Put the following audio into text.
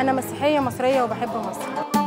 أنا مسيحية مصرية وبحب مصر.